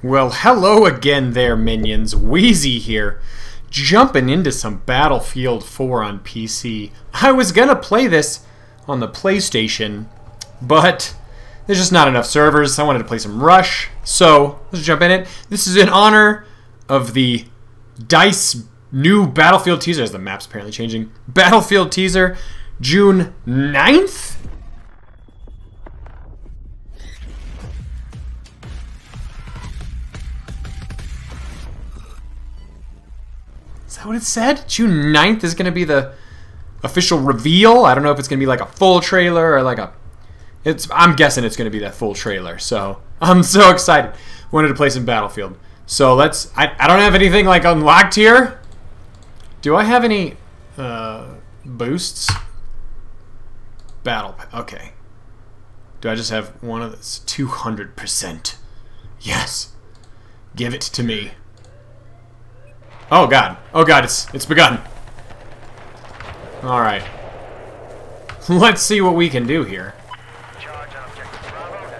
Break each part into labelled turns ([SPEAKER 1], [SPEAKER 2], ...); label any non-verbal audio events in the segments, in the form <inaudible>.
[SPEAKER 1] Well, hello again there, minions. Wheezy here. Jumping into some Battlefield 4 on PC. I was gonna play this on the PlayStation, but there's just not enough servers. I wanted to play some Rush, so let's jump in it. This is in honor of the DICE new Battlefield teaser, as the map's apparently changing. Battlefield teaser, June 9th? That what it said? June 9th is going to be the official reveal. I don't know if it's going to be like a full trailer or like a. It's. I'm guessing it's going to be that full trailer. So <laughs> I'm so excited. Wanted to play some Battlefield. So let's. I, I don't have anything like unlocked here. Do I have any uh, boosts? Battle. Okay. Do I just have one of this? 200%. Yes. Give it to me. Oh god. Oh god, it's it's begun. Alright. <laughs> Let's see what we can do here.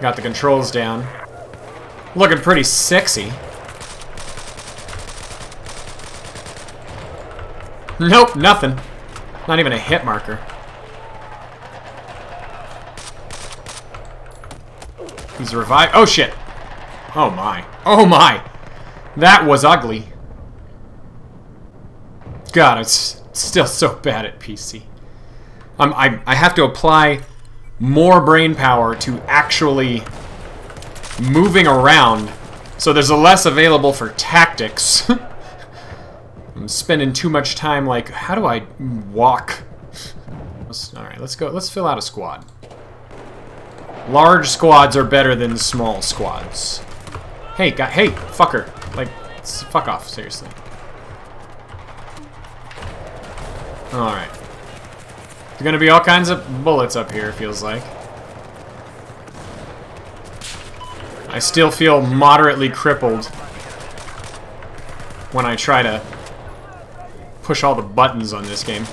[SPEAKER 1] Got the controls down. Looking pretty sexy. Nope, nothing. Not even a hit marker. He's revived. Oh shit. Oh my. Oh my. That was ugly. God, it's still so bad at PC. Um, I, I have to apply more brain power to actually moving around, so there's a less available for tactics. <laughs> I'm spending too much time like, how do I walk? Alright, let's go. Let's fill out a squad. Large squads are better than small squads. Hey, guy, hey, fucker. Like, fuck off, seriously. Alright. There's gonna be all kinds of bullets up here, feels like. I still feel moderately crippled when I try to push all the buttons on this game.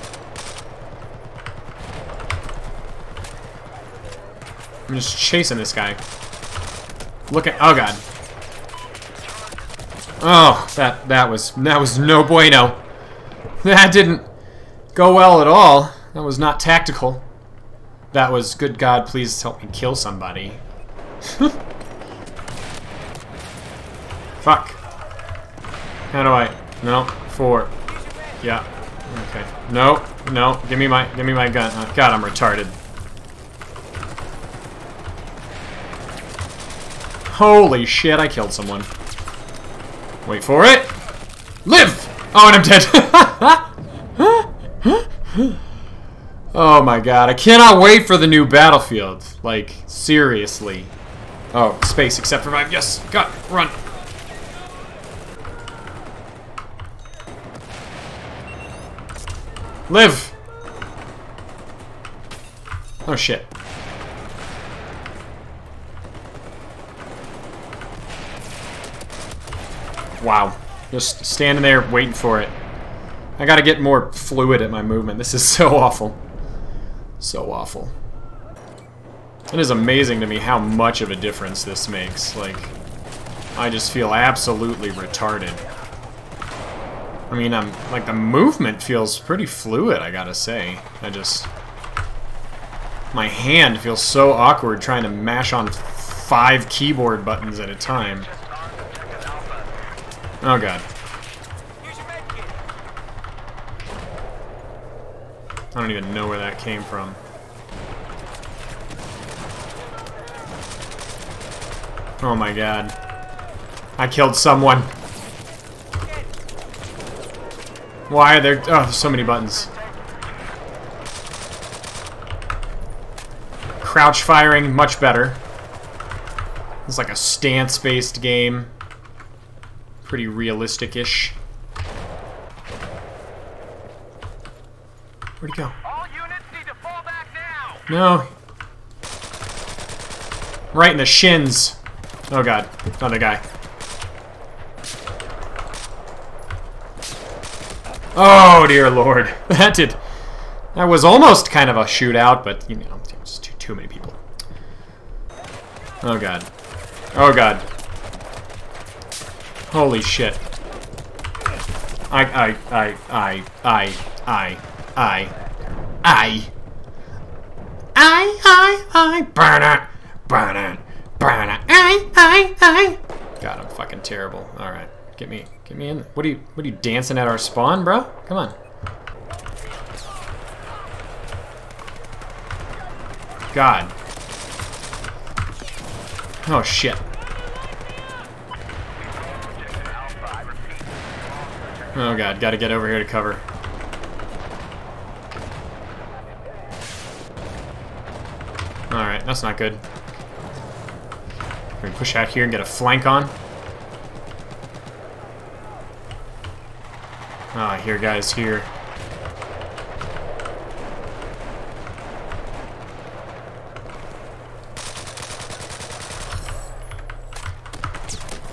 [SPEAKER 1] I'm just chasing this guy. Look at- oh god. Oh, that, that was, that was no bueno. <laughs> That didn't go well at all. That was not tactical. That was, good god, please help me kill somebody. <laughs> Fuck. How do I, no, four. Yeah, okay. No, no, give me my, give me my gun. Oh, god, I'm retarded. Holy shit, I killed someone. Wait for it. Live! Oh, and I'm dead. <laughs> oh my god, I cannot wait for the new Battlefield. Like, seriously. Oh, space, except for my- Yes, got run. Live! Oh shit. Wow. Just standing there waiting for it. I gotta get more fluid at my movement. This is <laughs> so awful. So awful. It is amazing to me how much of a difference this makes. Like, I just feel absolutely retarded. I mean, I'm like the movement feels pretty fluid, I gotta say. I just my hand feels so awkward trying to mash on five keyboard buttons at a time. Oh god. I don't even know where that came from. Oh my god. I killed someone. Why are there... Oh, there's so many buttons. Crouch firing, much better. It's like a stance-based game. Pretty realistic-ish. Where'd he go? No. Right in the shins. Oh god, another guy. Oh dear lord. <laughs> That did... That was almost kind of a shootout, but, you know, just too, too many people. Oh god. Oh god. Holy shit. I, I, I, I, I, I, I, I. I, I, I, burn it, burn it, burn it, I, I, I. God, I'm fucking terrible. All right, get me, get me in. What are you, what are you dancing at our spawn, bro? Come on. God. Oh shit. Oh god, gotta get over here to cover. Alright, that's not good. We push out here and get a flank on. Ah, oh, here guys, here.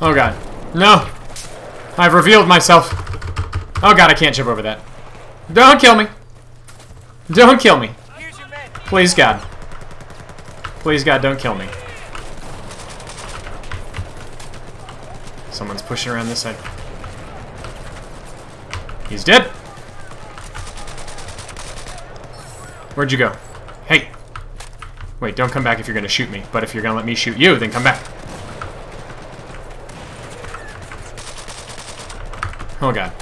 [SPEAKER 1] Oh god. No! I've revealed myself. Oh god, I can't jump over that. Don't kill me! Don't kill me! Please God. Please God, don't kill me. Someone's pushing around this side. He's dead! Where'd you go? Hey! Wait, don't come back if you're gonna shoot me. But if you're gonna let me shoot you, then come back. Oh god.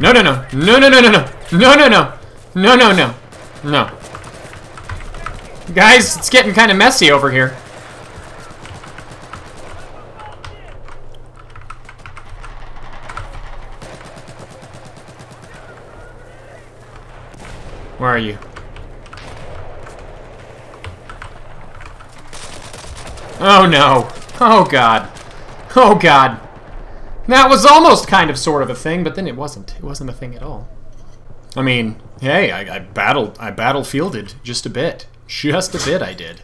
[SPEAKER 1] No, no, no. No, no, no, no, no. No, no, no. No, no, no. No. Guys, it's getting kind of messy over here. Where are you? Oh no. Oh god. Oh god. That was almost kind of sort of a thing, but then it wasn't. It wasn't a thing at all. I mean, hey, I, I battled, I battlefielded just a bit. Just a bit I did.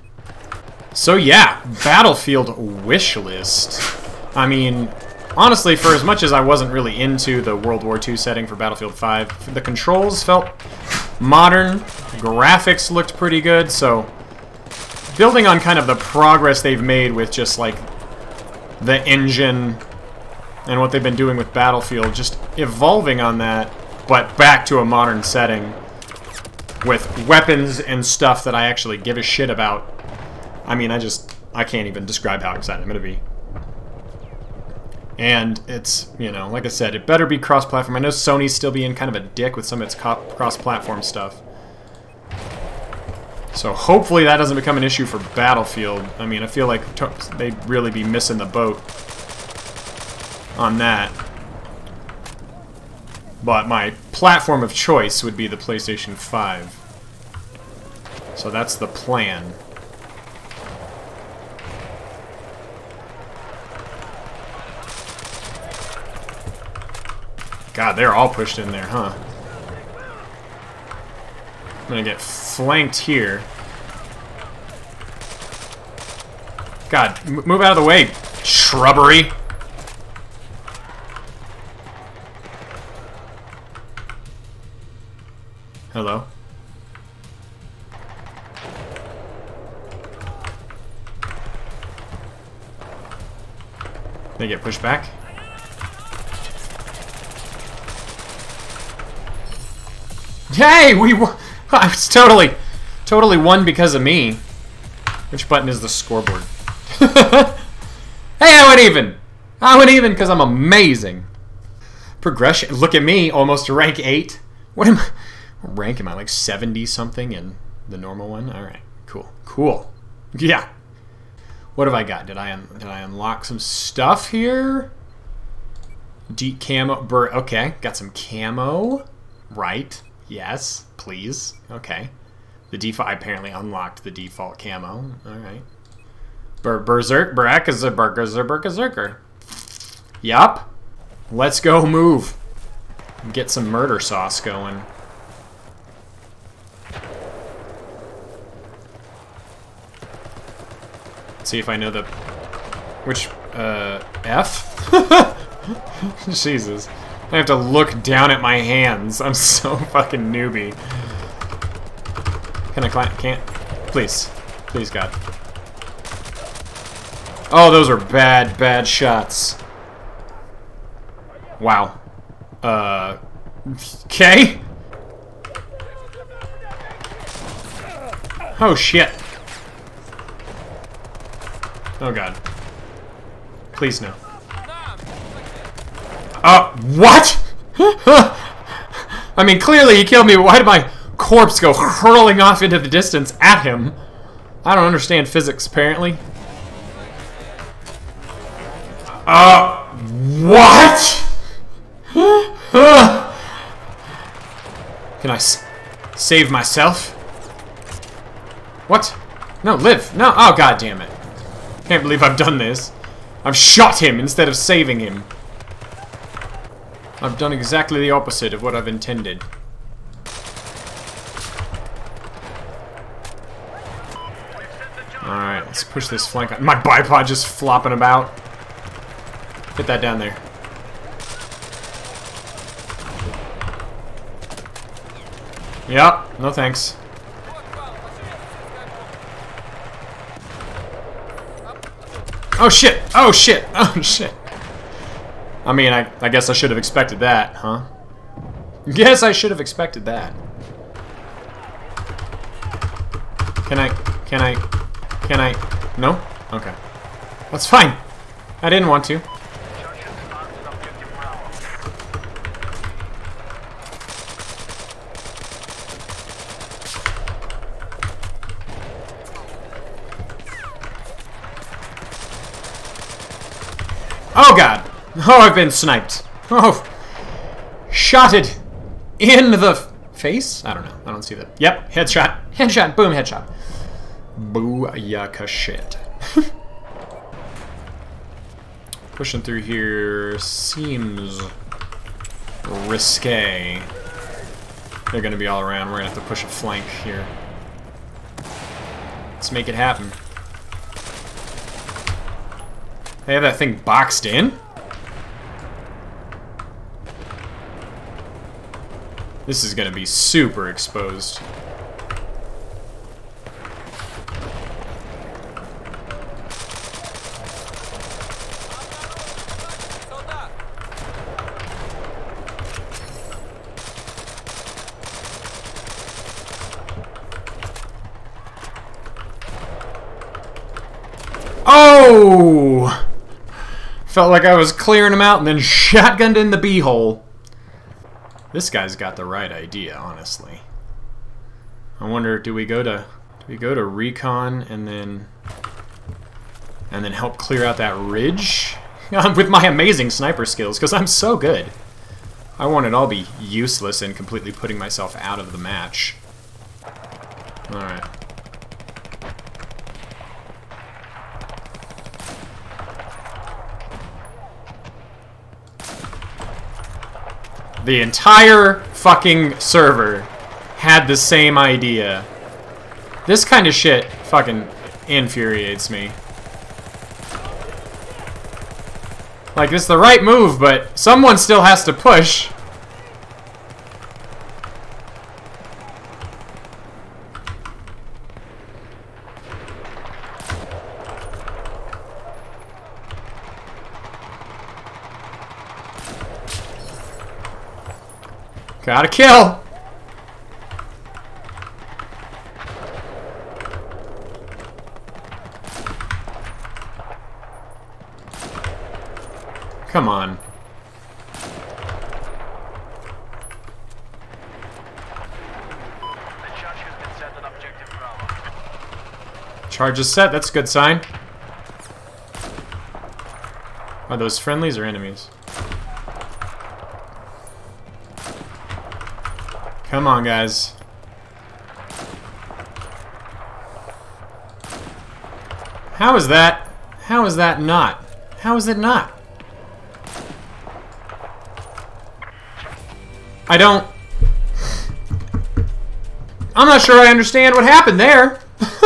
[SPEAKER 1] So yeah, Battlefield wish list. I mean, honestly, for as much as I wasn't really into the World War II setting for Battlefield 5, the controls felt modern, graphics looked pretty good, so building on kind of the progress they've made with just like the engine and what they've been doing with Battlefield, just evolving on that, but back to a modern setting with weapons and stuff that I actually give a shit about. I mean, I just, I can't even describe how excited I'm going to be. And it's, you know, like I said, it better be cross-platform. I know Sony's still being kind of a dick with some of its cross-platform stuff. So hopefully that doesn't become an issue for Battlefield. I mean, I feel like they'd really be missing the boat on that. But my platform of choice would be the PlayStation 5. So that's the plan. God, they're all pushed in there, huh? I'm gonna get flanked here. God, move out of the way, shrubbery! Back? Hey, we won! <laughs> I was totally, totally won because of me. Which button is the scoreboard? <laughs> hey, I went even! I went even because I'm amazing. Progression. Look at me, almost rank 8. What am I? rank am I? Like 70 something in the normal one? Alright, cool. Cool. Yeah. What have I got? Did I did I unlock some stuff here? Deep camo bur okay, got some camo. Right. Yes, please. Okay. The default I apparently unlocked the default camo. Alright. Ber berserk a berserker berserker. Yup. Let's go move. Get some murder sauce going. See if I know the... Which, uh, F? <laughs> Jesus. I have to look down at my hands. I'm so <laughs> fucking newbie. Can I climb? Can't. Please. Please, God. Oh, those are bad, bad shots. Wow. Uh. Okay. Oh shit. Oh god. Please no. Uh, what? <laughs> I mean, clearly he killed me, why did my corpse go hurling off into the distance at him? I don't understand physics, apparently. Uh, what? <laughs> Can I save myself? What? No, live. No. Oh, god damn it. Can't believe I've done this. I've shot him instead of saving him. I've done exactly the opposite of what I've intended. Alright, let's push this flank. My bipod just flopping about. Get that down there. Yep, no thanks. Oh shit! Oh shit! <laughs> Oh shit! I mean, I, I guess I should have expected that, huh? <laughs> Guess I should have expected that. Can I, can I, can I, no? Okay. That's fine. I didn't want to. Oh god! Oh, I've been sniped. Oh, shotted in the face? I don't know. I don't see that. Yep, headshot. Headshot. Boom, headshot. Boo Booyaka shit. <laughs> Pushing through here seems risque. They're gonna be all around. We're gonna have to push a flank here. Let's make it happen. They have that thing boxed in? This is gonna be super exposed. Oh! Felt like I was clearing him out and then shotgunned in the b-hole. This guy's got the right idea, honestly. I wonder, do we go to do we go to recon and then and then help clear out that ridge <laughs> with my amazing sniper skills because I'm so good. I want it all be useless and completely putting myself out of the match. All right. The entire fucking server had the same idea. This kind of shit fucking infuriates me. Like, it's the right move, but someone still has to push. Got a kill! Come on. Charge is set, that's a good sign. Are those friendlies or enemies? Come on, guys. How is that? How is that not? How is it not? I don't... I'm not sure I understand what happened there. <laughs>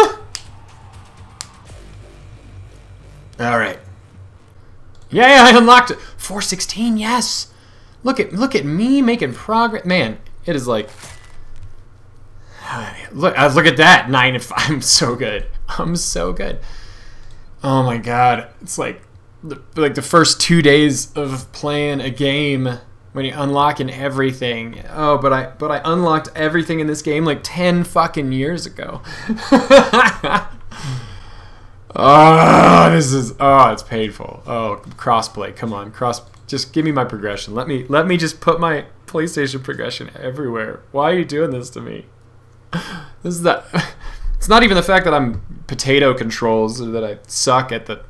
[SPEAKER 1] Alright. Yeah, I unlocked it. 416, yes! Look at look at me making progress. Man, it is like, <sighs> look, look at that, nine and five. <laughs> I'm so good. I'm so good. Oh my god, it's like the, like the first two days of playing a game when you're unlocking everything. Oh, but I but I unlocked everything in this game like ten fucking years ago. oh, <laughs> this is oh, it's painful. Oh, crossplay. Come on, cross. Just give me my progression. Let me let me just put my PlayStation progression everywhere. Why are you doing this to me? <laughs> This is that. <laughs> It's not even the fact that I'm potato controls or that I suck at the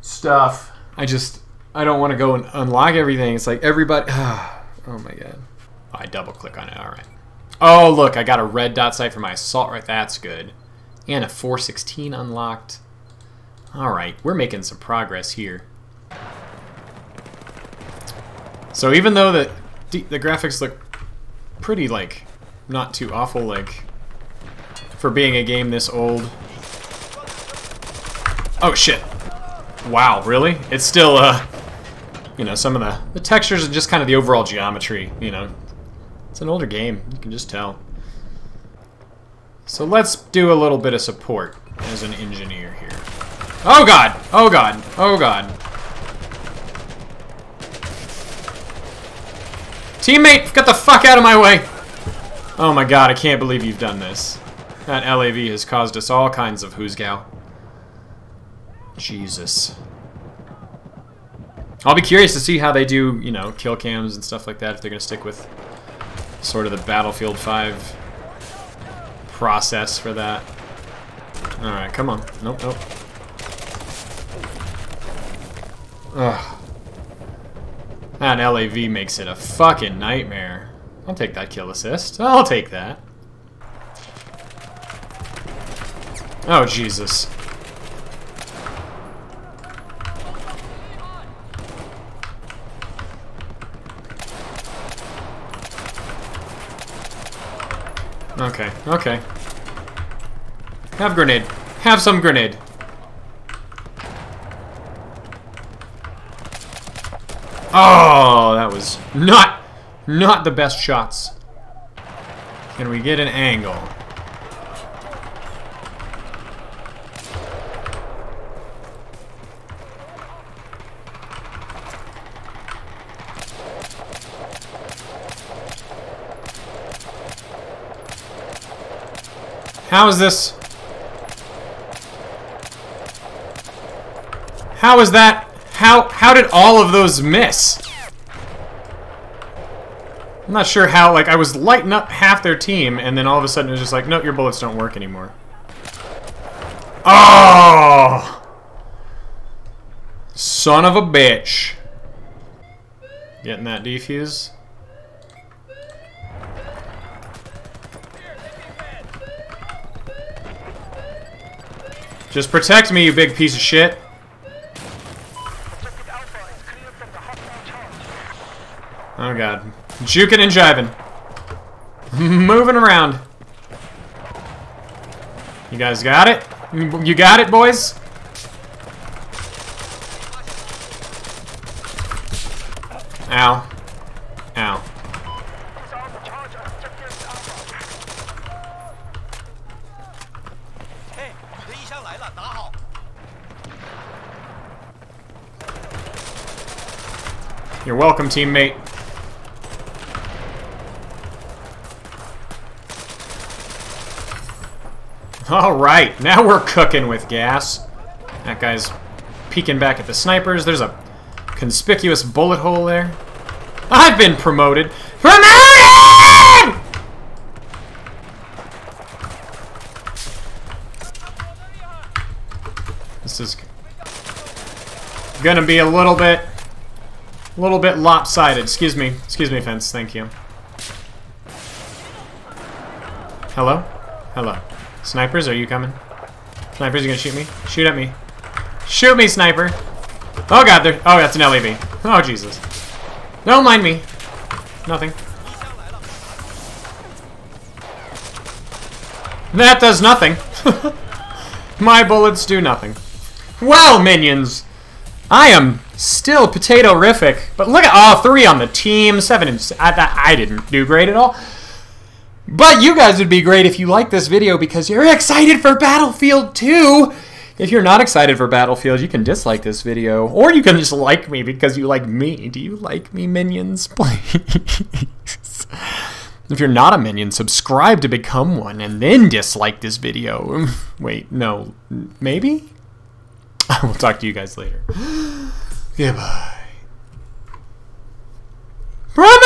[SPEAKER 1] stuff. I just I don't want to go and unlock everything. It's like everybody. <sighs> Oh my god. Oh, I double click on it. All right. Oh look, I got a red dot sight for my assault. Right, that's good. And a 416 unlocked. All right, we're making some progress here. So even though the the graphics look pretty like not too awful like for being a game this old. Oh shit. Wow, really? It's still uh you know, some of the, the textures and just kind of the overall geometry, you know. It's an older game, you can just tell. So let's do a little bit of support as an engineer here. Oh god! Oh god! Oh god! Teammate, get the fuck out of my way! Oh my god, I can't believe you've done this. That LAV has caused us all kinds of hoosgow. Jesus. I'll be curious to see how they do, you know, kill cams and stuff like that, if they're going to stick with sort of the Battlefield 5 process for that. Alright, come on. Nope, nope. Ugh. That LAV makes it a fucking nightmare. I'll take that kill assist. I'll take that. Oh, Jesus. Okay, okay. Have grenade. Have some grenade. Oh, that was not, not the best shots. Can we get an angle? How is this? How is that? How how did all of those miss? I'm not sure how, like, I was lighting up half their team, and then all of a sudden it was just like, nope, your bullets don't work anymore. Oh! Son of a bitch. Getting that defuse. Just protect me, you big piece of shit. God. Juking and jiving. <laughs> Moving around. You guys got it? You got it, boys? Ow. Ow. You're welcome, teammate. Alright, now we're cooking with gas. That guy's peeking back at the snipers. There's a conspicuous bullet hole there. I've been promoted. Promoted! This is gonna be a little bit a little bit lopsided. Excuse me. Excuse me, fence. Thank you. Hello? Hello. Snipers, are you coming? Snipers, you gonna shoot me? Shoot at me. Shoot me, sniper! Oh god, there- oh, that's an LAV. Oh, Jesus. Don't mind me. Nothing. That does nothing. <laughs> My bullets do nothing. Well, minions! I am still potato-rific. But look at all oh, three on the team. Seven and I, I didn't do great at all. But you guys would be great if you like this video because you're excited for Battlefield 2. If you're not excited for Battlefield, you can dislike this video. Or you can just like me because you like me. Do you like me, minions? <laughs> Please. If you're not a minion, subscribe to become one and then dislike this video. <laughs> Wait, no, maybe? <laughs> I will talk to you guys later. <gasps> Goodbye. Run